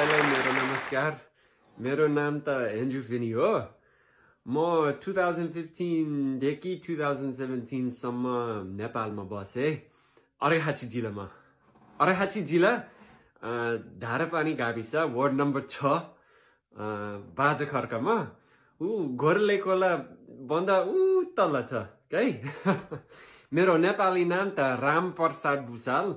सबैलाई मेरो नमस्कार मेरो नाम त हेन्जु फिनी हो म टु थाउजन्ड फिफ्टिनदेखि टु थाउजन्ड सेभेन्टिनसम्म नेपालमा बसेँ अर्घाछी जिल्लामा अर्घाछी जिल्ला धारापानी गाविस वार्ड नम्बर छ अ, बाजाखर्कमा ऊ गोर्ले खोला भन्दा ऊ तल छ है मेरो नेपाली नाम त राम प्रसाद भुषाल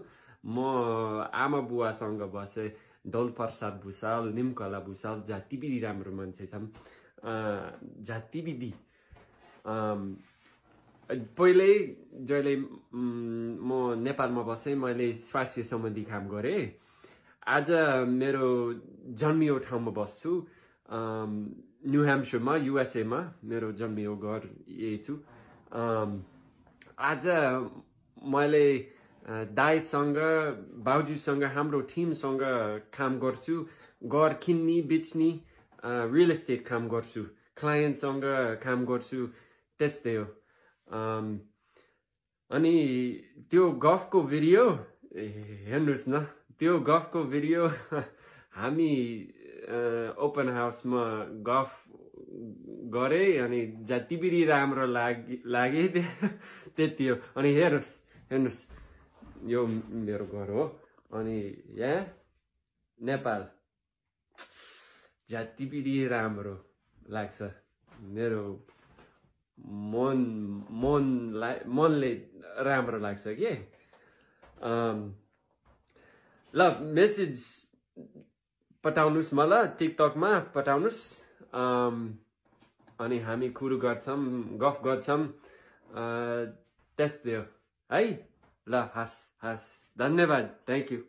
म आमा बुवासँग बसेँ दौल प्रसाद भुषाल निमकला भुषाल जाति विधि राम्रो मान्छे छन् अँ, जाति विधि अम, पहिल्यै जहिले म नेपालमा बसेँ मैले स्वास्थ्य सम्बन्धी काम गरेँ आज मेरो जन्मियो ठाउँमा बस्छु। न्यू ह्याम्पसरमा युएसएमा मेरो जन्मियो घर यही छु। आज मैले दाईसँग बाउजूसँग हाम्रो टिमसँग काम गर्छु। घर किन्ने बेच्ने रियल इस्टेट काम गर्छु। क्लायन्टसँग काम गर्छु त्यस्तै हो। अनि त्यो गफको भिडियो हेर्नुहोस् न त्यो गफको भिडियो हामी ओपन हाउसमा गफ गरे अनि जति पनि राम्रो लागि लागे त्यति हो। अनि हेर्नुहोस् हेर्नुहोस्। यो मेरो घर हो। अनि यहाँ नेपाल। जति पनि राम्रो लाग्छ। मेरो मन मनलाई मनले राम्रो लाग्छ कि? ल मेसेज पठाउनुहोस् मलाई टिकटकमा पठाउनुहोस्। अनि हामी कुरो गर्छौँ गफ गर्छौँ। त्यस्तै हो। है? ल हस् हस् धन्यवाद थ्याङ्क यू